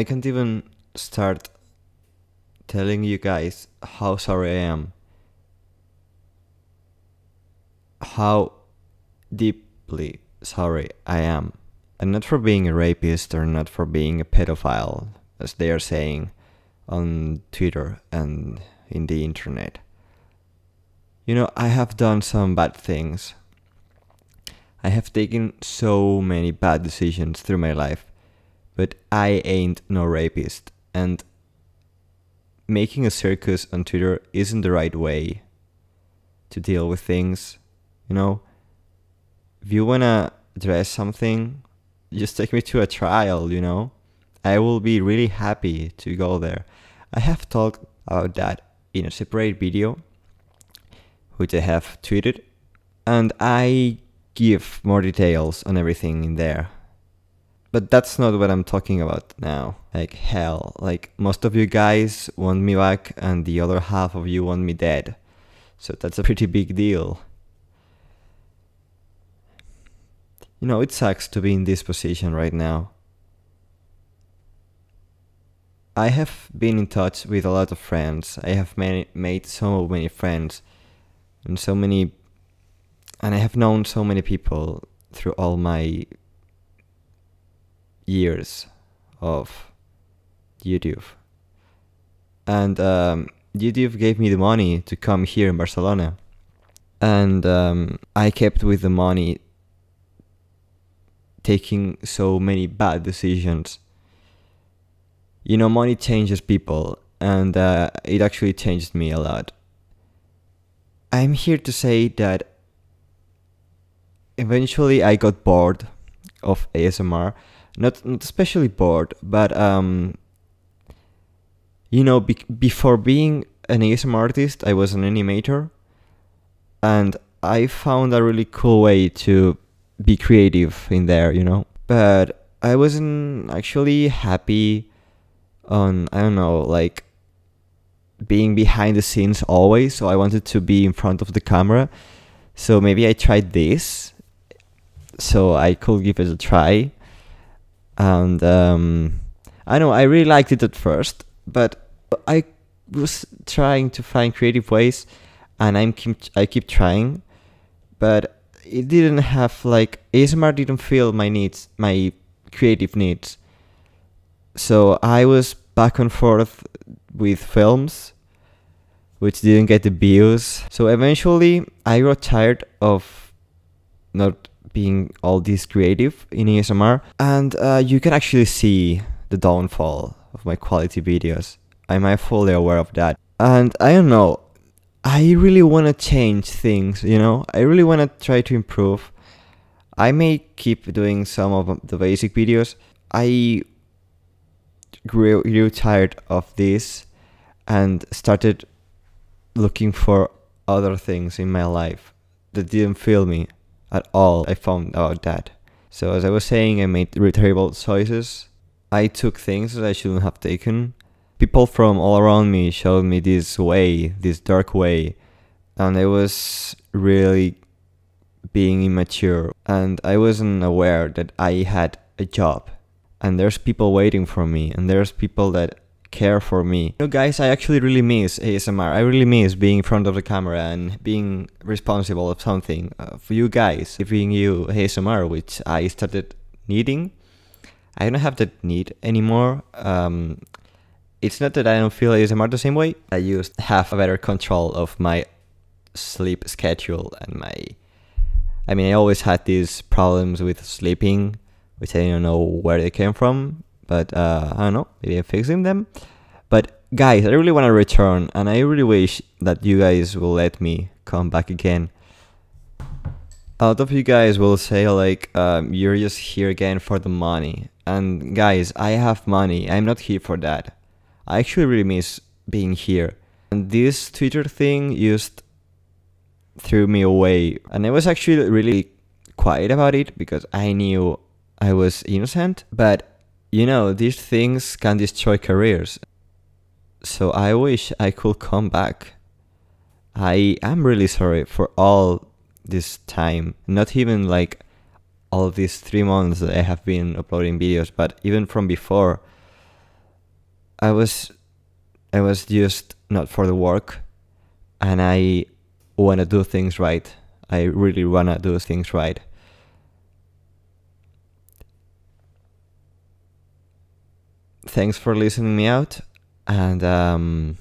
I can't even start telling you guys how sorry I am. How deeply sorry I am. And not for being a rapist or not for being a pedophile, as they are saying on Twitter and in the internet. You know, I have done some bad things. I have taken so many bad decisions through my life, but I ain't no rapist. And making a circus on Twitter isn't the right way to deal with things. You know, if you wanna address something, just take me to a trial, you know? I will be really happy to go there. I have talked about that in a separate video, which I have tweeted, and I give more details on everything in there. But that's not what I'm talking about now. Like hell, like most of you guys want me back and the other half of you want me dead. So that's a pretty big deal. You know, it sucks to be in this position right now. I have been in touch with a lot of friends. I have made so many friends and so many and I have known so many people through all my years of YouTube. And um, YouTube gave me the money to come here in Barcelona. And um, I kept with the money taking so many bad decisions. You know, money changes people, and uh, it actually changed me a lot. I'm here to say that eventually I got bored of ASMR. Not, not especially bored, but um, you know, be- before being an ASMR artist, I was an animator, and I found a really cool way to be creative in there, you know. But I wasn't actually happy on I don't know, like being behind the scenes always, so I wanted to be in front of the camera. So maybe I tried this so I could give it a try. And um, I know I really liked it at first, but I was trying to find creative ways, and I'm keep I keep trying, but it didn't have like ASMR didn't fill my needs, my creative needs. So I was back and forth with films, which didn't get the views. So eventually, I got tired of not being all this creative in ASMR, and uh, you can actually see the downfall of my quality videos. I'm fully aware of that, and I don't know. I really want to change things, you know. I really want to try to improve. I may keep doing some of the basic videos. I grew, grew tired of this and started looking for other things in my life that didn't fill me at all I found out that. So as I was saying, I made terrible choices. I took things that I shouldn't have taken. People from all around me showed me this way, this dark way, and I was really being immature and I wasn't aware that I had a job and there's people waiting for me and there's people that care for me. You know, guys, I actually really miss ASMR. I really miss being in front of the camera and being responsible of something. Uh, for you guys, giving you ASMR, which I started needing. I don't have that need anymore. Um, it's not that I don't feel ASMR the same way. I used have a better control of my sleep schedule and my. I mean, I always had these problems with sleeping, which I don't know where they came from but uh, I don't know, maybe I'm fixing them. But guys, I really want to return, and I really wish that you guys will let me come back again. A lot of you guys will say like, um, you're just here again for the money. And guys, I have money. I'm not here for that. I actually really miss being here. And this Twitter thing just threw me away. And I was actually really quiet about it because I knew I was innocent. But you know, these things can destroy careers. So I wish I could come back. I am really sorry for all this time. Not even like all these three months that I have been uploading videos, but even from before. I was I was just not for the work and I want to do things right. I really want to do things right. Thanks for listening me out and um,